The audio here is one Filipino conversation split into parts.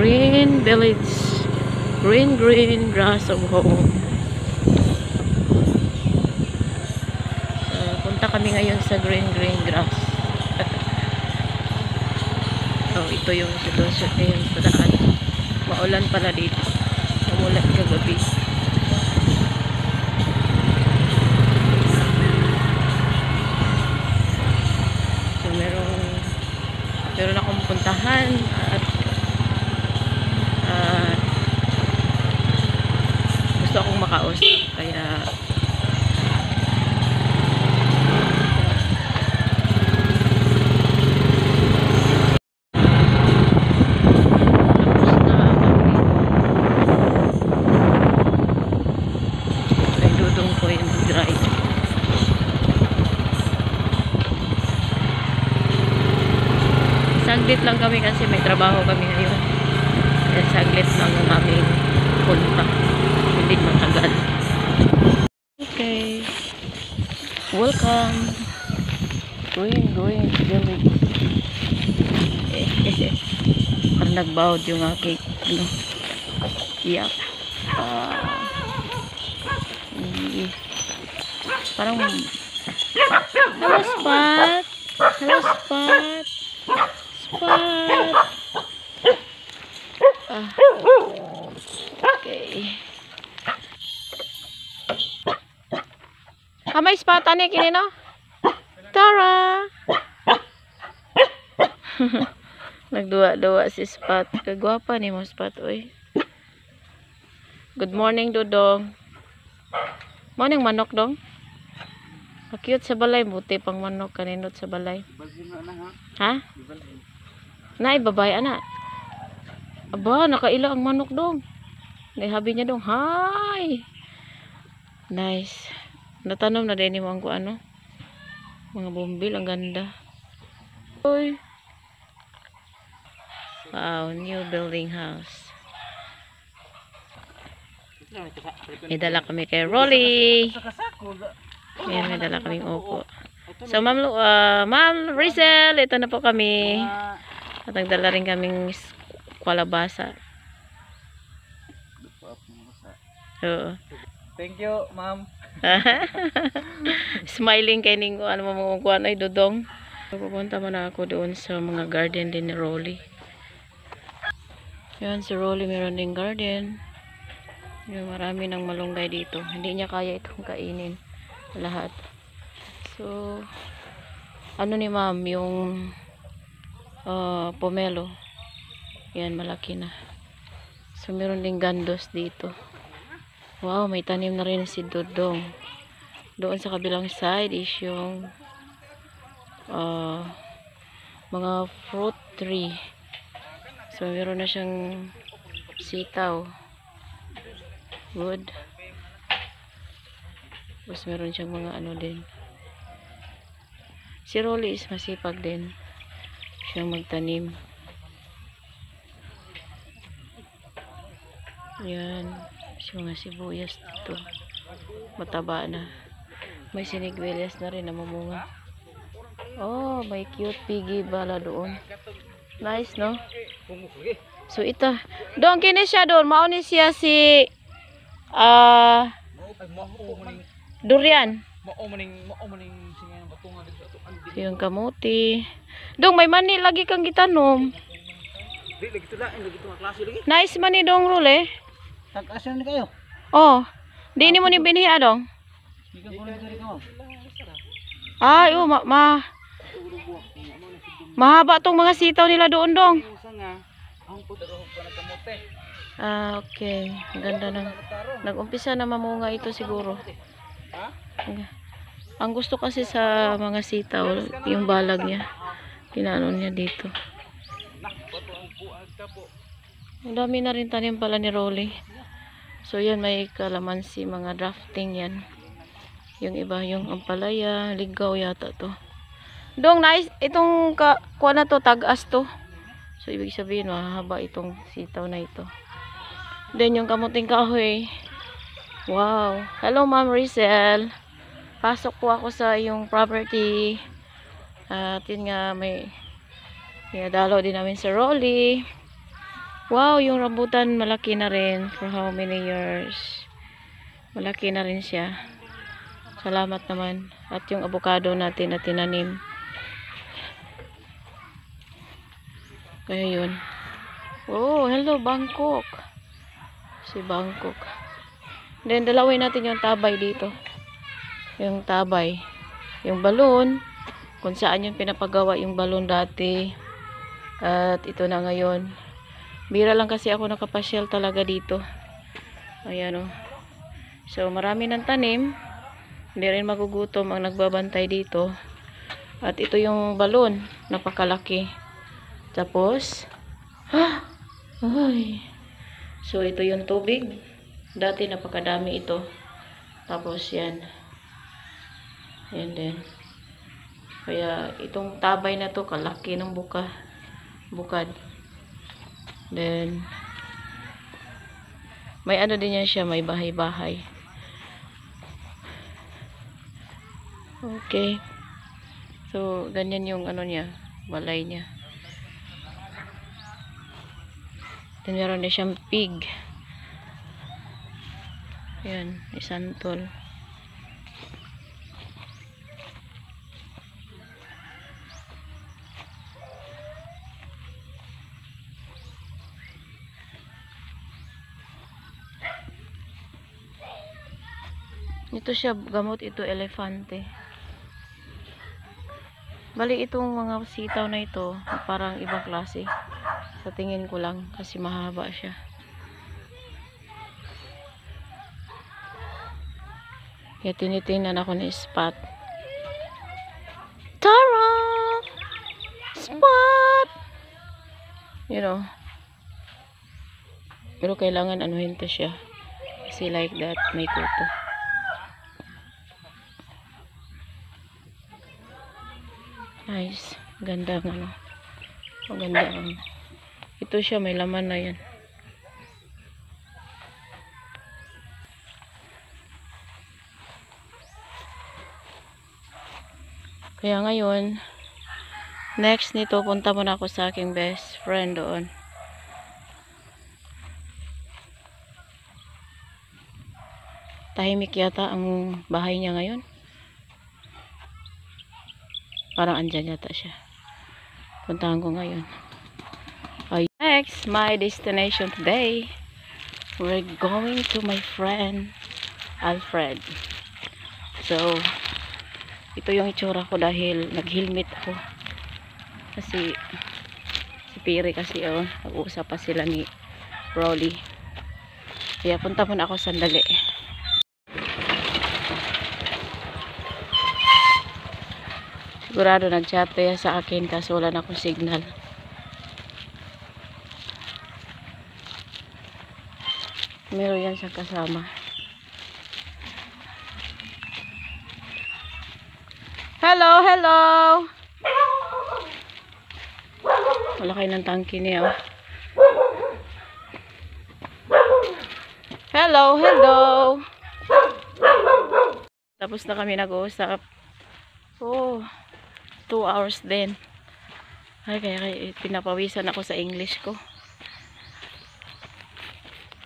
Green Village. Green, green grass of home. So, punta kami ngayon sa green, green grass. so, ito yung sitwasyon ngayon sa daan. Maulan pala dito. Umulan kagabi. So, merong meron akong puntahan at ah, gusto akong makausap kaya tapos na ay dudong ko yung drive saglit lang kami kasi may trabaho kami ngayon. Kaya saglit lang ang aming punta. Hindi matagal. Okay. Welcome. Green green village parang nagbawd yung aking ano iyak. Ah. Eh, parang hello spot. Hello spot ah okay Kamay spot ani kini no? Tara. Nagduwa-duwa si Spot. Kagwapa ni mo Spot oy. Good morning Dodong. Morning manok dong. Cute sa balay buti pang manok kaninot sa balay. Ha? Nay babay ana. Aba, nakaila ang manok dong. Naihabi niya dong. Hi. Nice. Natanom na din mo ang ano. Mga bumbil, ang ganda. Uy. Wow, new building house. May dala kami kay Rolly. Ayan, may dala kaming upo. So, Ma'am, ah, Ma'am Rizel, ito na po kami. At nagdala rin kaming kwalabasa. Oo. Thank you, ma'am. Smiling kay ning ano mo mga kuan ay dudong. Pupunta man ako doon sa mga garden din ni Rolly. Yan si Rolly meron ding garden. Yung marami ng malunggay dito. Hindi niya kaya itong kainin lahat. So ano ni ma'am yung ah, pomelo. Yan malaki na. So meron ding gandos dito. Wow, may tanim na rin si Dodong. Doon sa kabilang side is yung ah, mga fruit tree. So, meron na siyang sitaw. Wood. Tapos meron siyang mga ano din. Si Rolly is masipag din. Siyang magtanim. Yan. Kasi mga sibuyas dito. Mataba na. May sinigwilyas na rin na mamunga. Oh, may cute piggy bala doon. Nice, no? So, ito. Doon, kini siya doon. Mauni siya si ah durian. Ato ang So, yung kamuti. Dong, may mani lagi kang gitanom. Nice mani dong, Rule. Tag-asa ni kayo. Oh, di ni mo ni binihi dong. Di ka kuno diri ka. Ay, oh, ma, ma mahaba tong mga sitaw nila doon dong. Ah, okay. Ang ganda ng... Nag-umpisa na mamunga ito siguro. Ang- gusto kasi sa mga sitaw, yung balag niya. Pinaano niya dito. Ang dami na rin tanim pala ni Rolly. So yan, may kalamansi, mga drafting yan. Yung iba, yung ampalaya, ligaw yata to. Dong, nice. Itong ka, kuha na to, tagas to. So, ibig sabihin, mahaba itong sitaw na ito. Then, yung kamuting kahoy. Wow. Hello, Ma'am Rizel. Pasok po ako sa yung property. At yun nga, may pinadalo din namin sa Rolly. Wow, yung rambutan malaki na rin for how many years. Malaki na rin siya. Salamat naman. At yung avocado natin na tinanim. Kaya yun. Oh, hello Bangkok. Si Bangkok. Then dalawin natin yung tabay dito. Yung tabay. Yung balon. Kung saan yung pinapagawa yung balon dati. At ito na ngayon. Bira lang kasi ako nakapasyal talaga dito. Ayan o. So, marami ng tanim. Hindi rin magugutom ang nagbabantay dito. At ito yung balon. Napakalaki. Tapos, ay. So, ito yung tubig. Dati napakadami ito. Tapos, yan. Yan din. Kaya, itong tabay na to, kalaki ng buka. Bukad. Then, may ano din yan siya, may bahay-bahay. Okay. So, ganyan yung ano niya, balay niya. Then, meron din siyang pig. Ayan, isang tol. Ito siya, gamot ito, elefante. Bali itong mga sitaw na ito, parang ibang klase. Sa tingin ko lang, kasi mahaba siya. Kaya tinitingnan ako ni Spot. Tara! Spot! You know. Pero kailangan anuhin to siya. Kasi like that, may kuto. Nice. Ganda ng ano. Maganda ang ito siya may laman na yan. Kaya ngayon, next nito, punta muna ako sa aking best friend doon. Tahimik yata ang bahay niya ngayon. Parang andyan yata siya. Puntahan ko ngayon. Ay, next, my destination today. We're going to my friend, Alfred. So, ito yung itsura ko dahil nag-helmet ako. Kasi, si Piri kasi, oh, nag-uusap pa sila ni Rolly. Kaya punta muna ako sandali. Sigurado nag-chat sa akin kaso wala na akong signal. Meron yan siyang kasama. Hello, hello! Wala kayo ng tangki niya. oh. Hello, hello! Tapos na kami nag-uusap. Oh, two hours din. Ay, kaya, kaya pinapawisan ako sa English ko.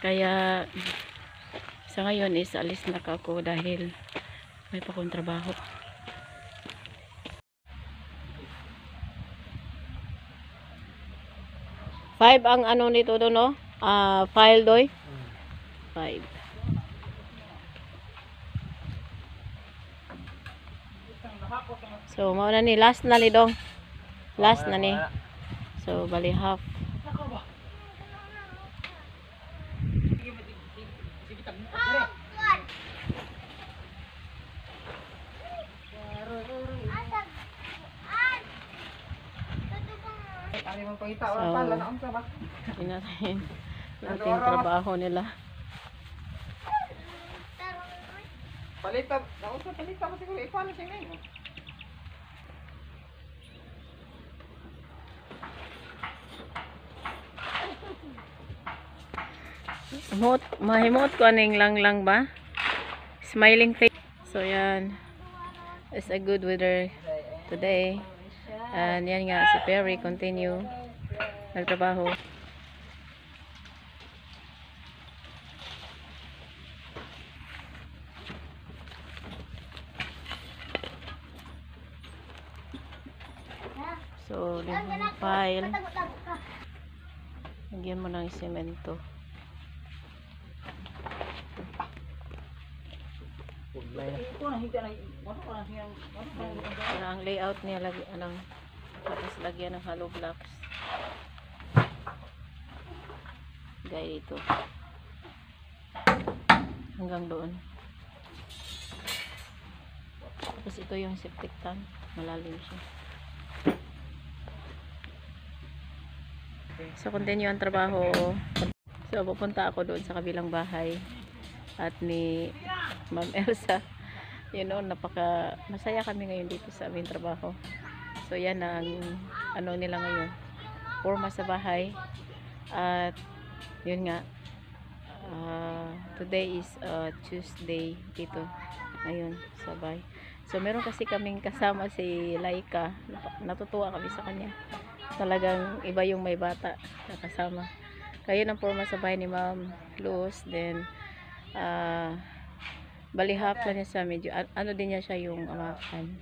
Kaya, sa ngayon is alis na ako dahil may pa akong trabaho. Five ang ano nito doon, no? Ah, file doy? Five. So, mao na ni last na ni dong. Last na ni. So, bali half. So? Yun natin. Trabaho nila. Palita, na unsa palita mo siguro ipalo siya ngayon. Hot, mahimot ko aning lang lang ba? Smiling face. So yan. It's a good weather today. And yan nga si Perry continue nagtrabaho. So, yung pile. Lagyan mo ng semento. Ano ang layout niya lagi anong tapos lagyan ng hollow blocks. Gaya dito. Hanggang doon. Tapos ito yung septic tank. Malalim siya. So, continue ang trabaho. So, pupunta ako doon sa kabilang bahay. At ni Ma'am Elsa. You know, napaka masaya kami ngayon dito sa aming trabaho. So, yan ang ano nila ngayon. Forma sa bahay. At, yun nga. ah, today is uh, Tuesday dito. Ngayon, sa bahay. So, meron kasi kaming kasama si Laika. Natutuwa kami sa kanya. Talagang iba yung may bata na kasama. Kaya ang forma sa bahay ni Ma'am Luz. Then, ah, balihap lang niya siya. Medyo, ano din niya siya yung makan.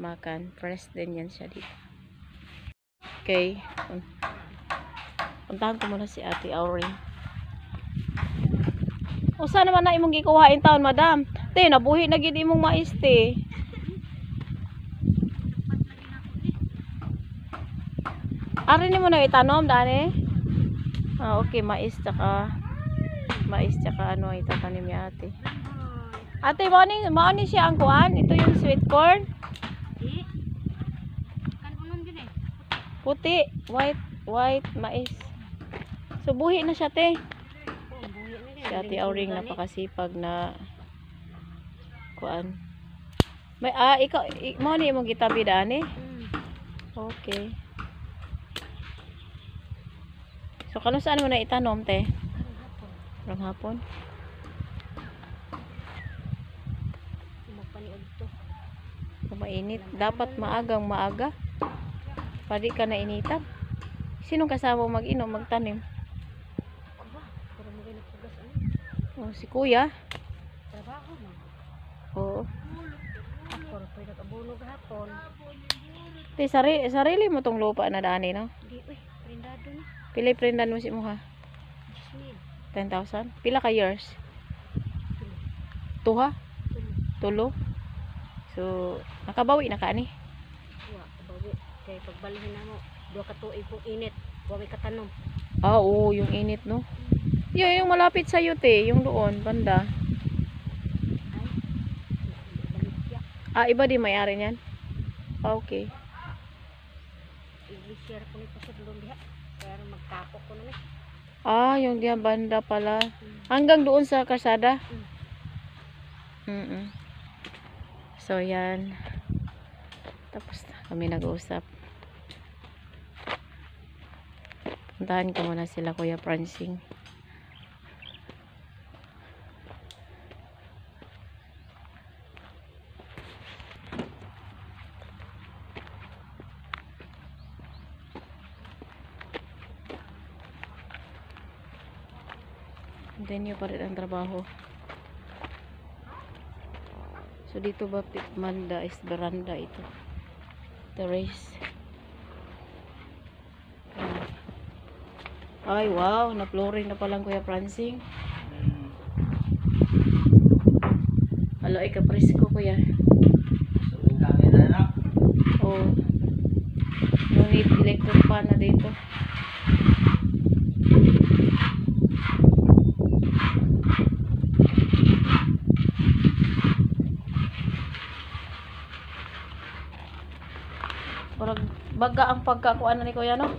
Makan. Fresh din yan siya dito. Okay. Pun- Puntahan ko muna si Ate Auring. O saan naman na imong gikuhain taon, madam? Te, nabuhi na gid imong mais, te. Ari ni mo na itanom, dani? Ah, okay, mais tsaka mais tsaka ano itatanim ni ate. Ate, mo ni mo ni siya ang kuan? Ito yung sweet corn. Puti, white, white mais. So buhi na siya, te. Si Ate Auring napakasipag na kuan. May ah ikaw i, mo ni imong gitabi dani? Okay. So kano saan mo na itanom te? Karong hapon. Kung mainit, dapat maagang maaga. Pwede ka na initan. Sinong kasama mo mag-inom, magtanim? Oh, si kuya. Trabaho. Oo. Ako, pwede nag-abono gahapon. Te, sari, sarili mo tong lupa na dani, no? Di, uy, prendado na. Pila prindan mo si mo ha? Jasmine. 10,000? Pila ka years? Tuha? Tulo? So, nakabawi na ka ni? Wa, kabawi. Kaya pagbalihin na mo, duwa ka tuig kung init. Wa may katanom. Ah, oo, yung init, no? Yun, yung malapit sa'yo, te. Yung doon, banda. Ah, iba di may-ari niyan? Ah, okay. I-share ko nito sa dulong diha. Kaya magtapok ko na. Ah, yung diyan banda pala. Hanggang doon sa kasada? Mm So, yan. Tapos na kami nag-uusap. Puntahan ko muna sila, Kuya Prancing. Continue pa rin ang trabaho. So dito ba Manda is veranda ito. Terrace. Ay wow, na-flooring na palang Kuya Prancing. Alo, ay kapresko Kuya. Oh. No need electric fan na dito. Parang baga ang pagkakuan na ni Kuya no?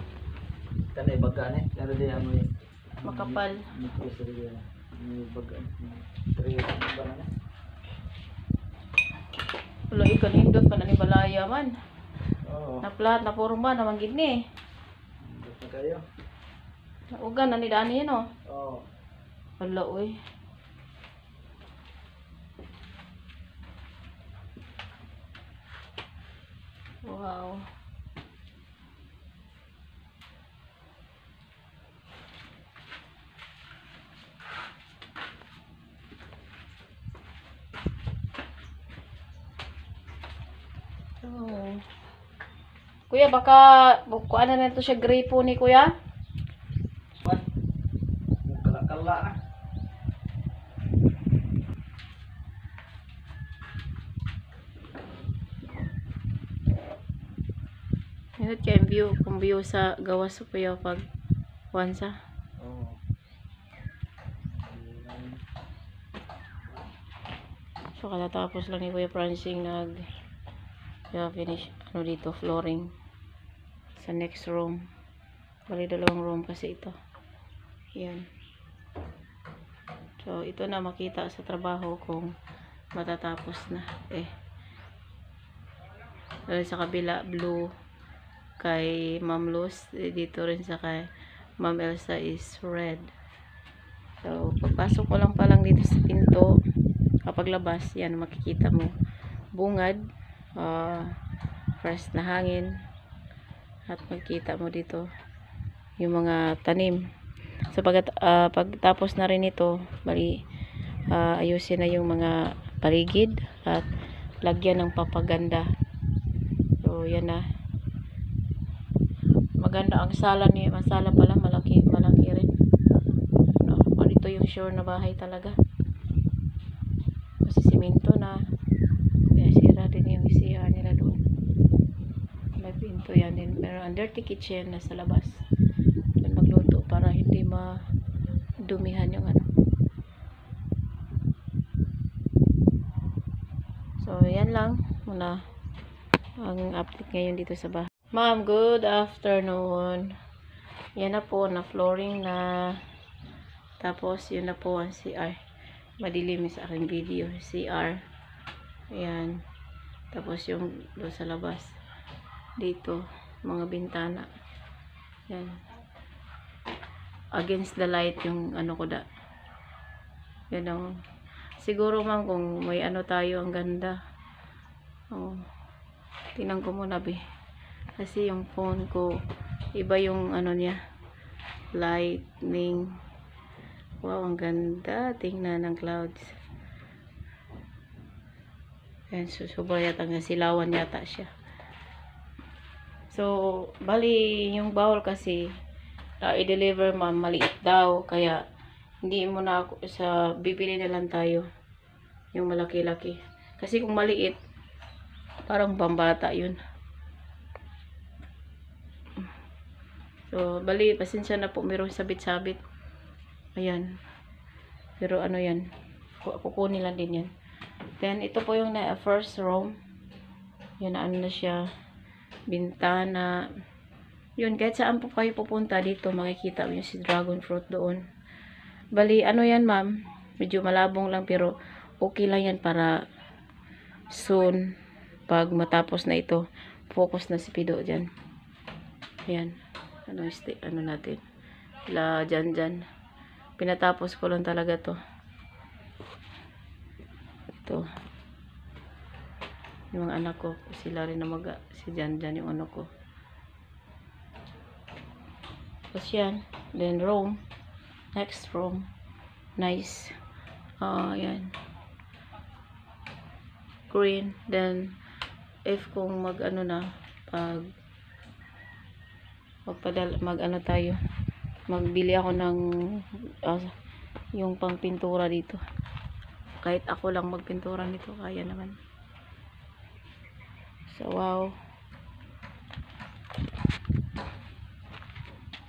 Kanay baga ni, pero di amoy Makapal. Mikro sa riya. May baga. Riya ba na? Wala ikan hindot pa na ni Balaya man. Oo. Naplat na porma na manggid ni. Na kayo. Naugan na ni Dani no. Oo. Wala uy. Wow. Oh. Kuya baka kuan na nito siya gray po ni kuya. What? Kala-kala na. Ingat kay view, kung view sa gawas ko kuya pag wansa. Oo. So katatapos lang ni Kuya Francing nag yeah, finish ano dito flooring sa next room. Bali dalawang room kasi ito. Yan. So ito na makita sa trabaho kung matatapos na. Eh. Dahil sa kabila blue kay Ma'am Luz eh, dito rin sa kay Ma'am Elsa is red. So pagpasok ko lang pa lang dito sa pinto kapag labas, yan, makikita mo bungad, ah, fresh na hangin, at makikita mo dito yung mga tanim. So, pag, ah, pagtapos na rin ito, bali, ah, ayusin na yung mga paligid at lagyan ng papaganda. So, yan na. Maganda. Ang sala ni, ang sala pala, malaki, malaki rin. Ano, ito yung sure na bahay talaga. Kasi simento na. Kaya sira din yung CR nila doon. May pinto yan din. Pero ang dirty kitchen nasa labas. Doon magluto para hindi madumihan yung ano. So yan lang muna ang update ngayon dito sa bahay ma'am good afternoon. Yan na po na flooring na. Tapos yun na po ang CR madilim sa aking video CR ayan. Tapos yung doon sa labas. Dito mga bintana. Yan against the light yung ano ko da. Yan ang siguro man kung may ano tayo ang ganda. Oh, tingnan ko muna be kasi yung phone ko iba yung ano niya lightning Wow, ang ganda. Tingnan ng clouds. Ayan, so, sobra yata nga silawan yata siya. So, bali, yung bowl kasi, na i-deliver ma'am, maliit daw. Kaya, hindi mo na ako, sa, bibili na lang tayo. Yung malaki-laki. Kasi kung maliit, parang pambata yun. So, bali, pasensya na po, meron sabit-sabit. Ayan. Pero ano yan, ku- kukunin lang din yan. Then, ito po yung na first room. Yan ano na siya. Bintana. Yun, kahit saan po kayo pupunta dito, makikita mo yung si dragon fruit doon. Bali, ano yan ma'am? Medyo malabong lang pero okay lang yan para soon, pag matapos na ito, focus na si Pido dyan. Yan. Ano, este- ano natin. La, dyan, dyan. Pinatapos ko lang talaga to. Ito. Yung mga anak ko sila rin na mag si Jan Jan yung anak ko. Tapos yan. Then room next room nice. Ah yan. Green. Then if kung mag ano na pag magpadala mag ano tayo. Magbili ako ng ah, yung pang pintura dito. Kahit ako lang magpintura nito kaya naman. So wow.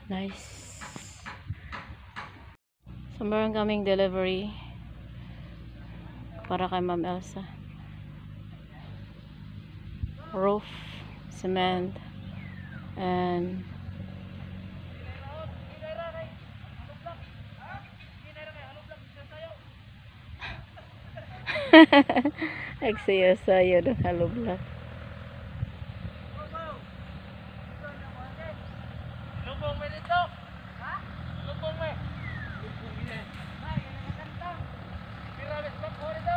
Nice. So meron kaming delivery para kay ma'am Elsa. Roof cement and Nagsaya-saya ng halublat. Lubong mo dito. Ha? Lubong mo. Piramis ba ko dito?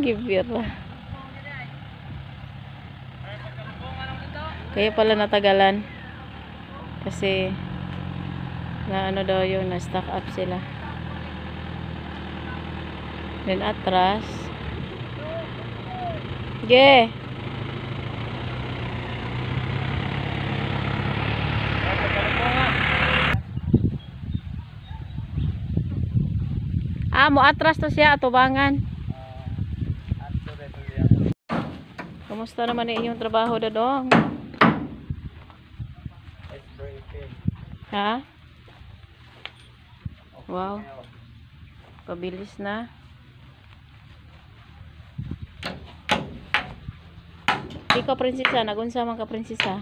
Gibira. Kaya pala natagalan. Kasi na ano daw yun, na stock up sila. Then atras. Ge. Yeah. Ah, mo atras to siya atubangan. Kumusta naman ang inyong trabaho dadong? Ha? Wow. Pabilis na. Ikaw, prinsesa. Nagunsa man ka, prinsesa.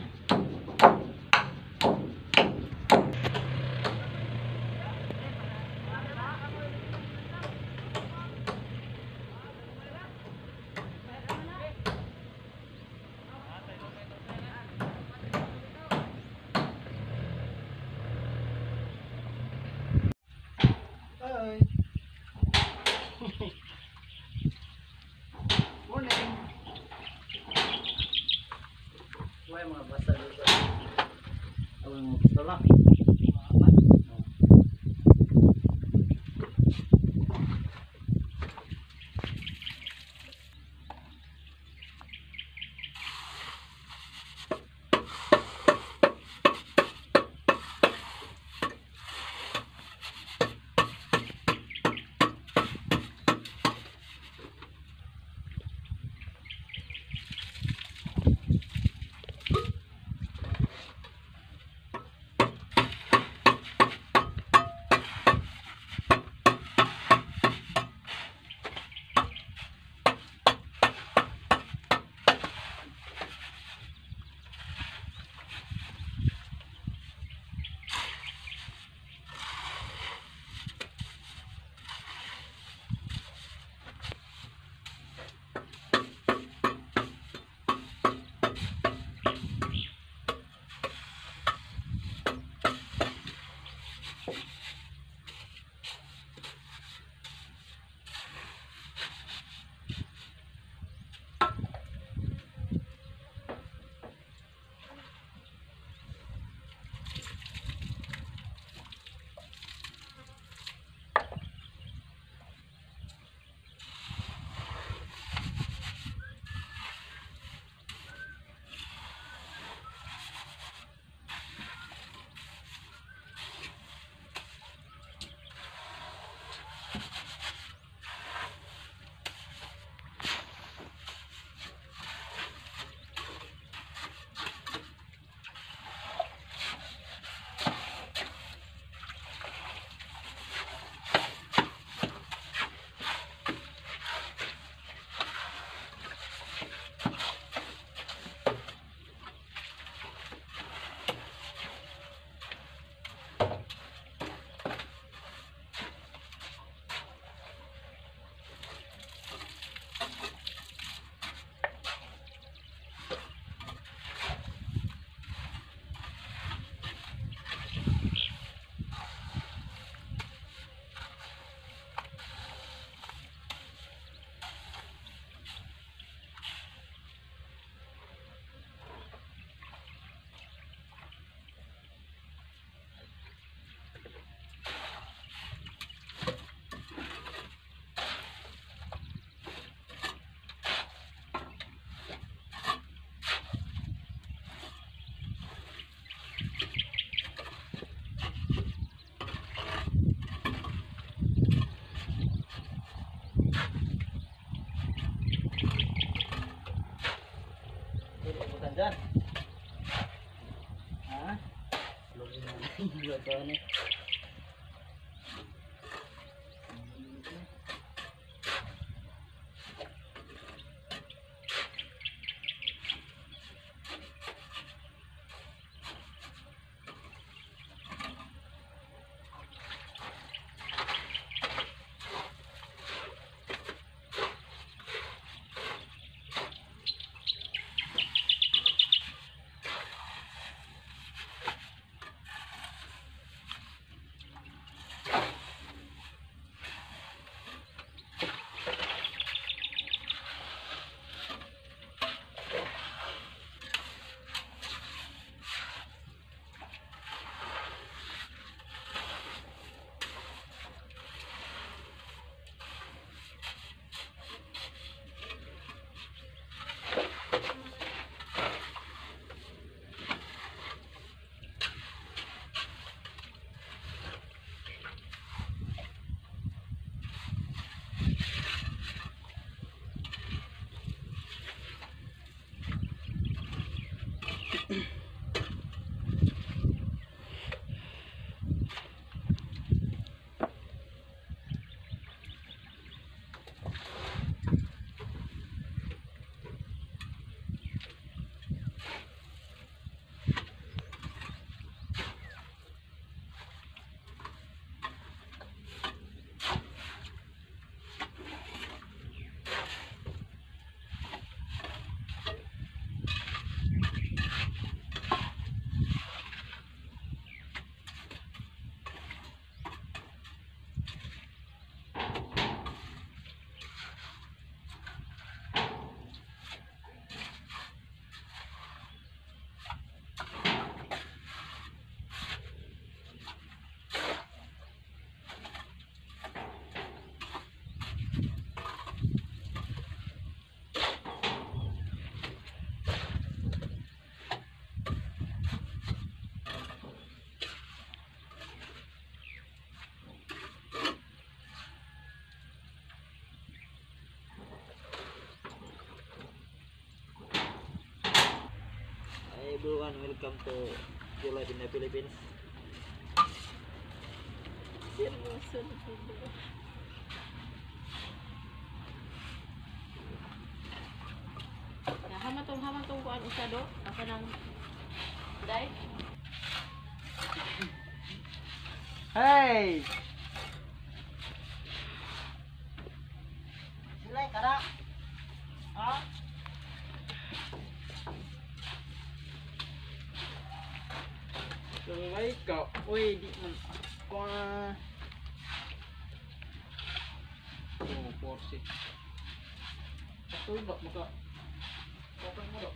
Na. Ito ano? Welcome to Your Life in the Philippines. Ya, hama tong hama tong kuan usa do. Asa nang Dai. Hey! Sumay ka. Uy, di man. Kwa. Oh, porsi. Ito ba maka. Open mo do.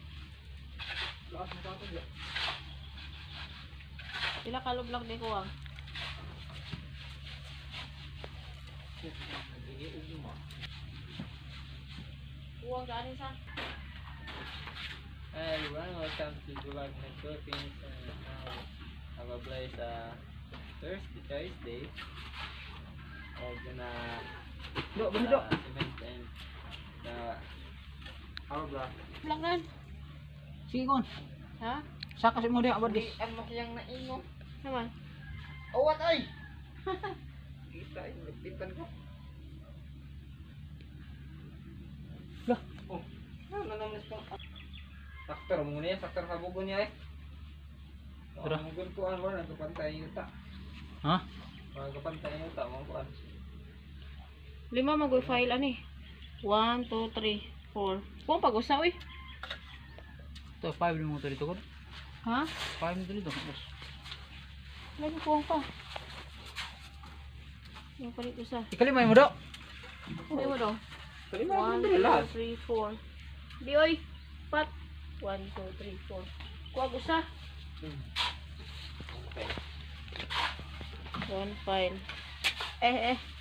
Lakas mo ka ito Pila ka lublak di ko ang. Nagiging mo. Uwang gani sa. Hi everyone, welcome to Gulag ng Philippines and now have a place uh, Thursday, Thursday and gonna Do, uh, do. cement and the our block. Blangan. Sige kon. Ha? Saka si mo di abad dis. ang makiyang naingo. Naman. Awat ay! Kita ay, nagpitan ko. Lah. Oh, ano naman sa Saktor muna yan, saktor kabugo niya eh. Tara. Ang gun ko ano, nagkapantay yung ta. Ha? Nagkapantay yung ta, mga kuan. Lima magoy file ani. 1 2 3 4. Kung pag-usa oy. To 5 mo to dito kon. Ha? 5 mo to dito. Boss. Lagi ko pa. Yung palit usa. Ikalimay mo do. Hindi mo do. Kalima 1 mo lahat. 2 3 4. Di oy. Pat. 1 2 3 4. Kuwag usa. One file. Eh eh.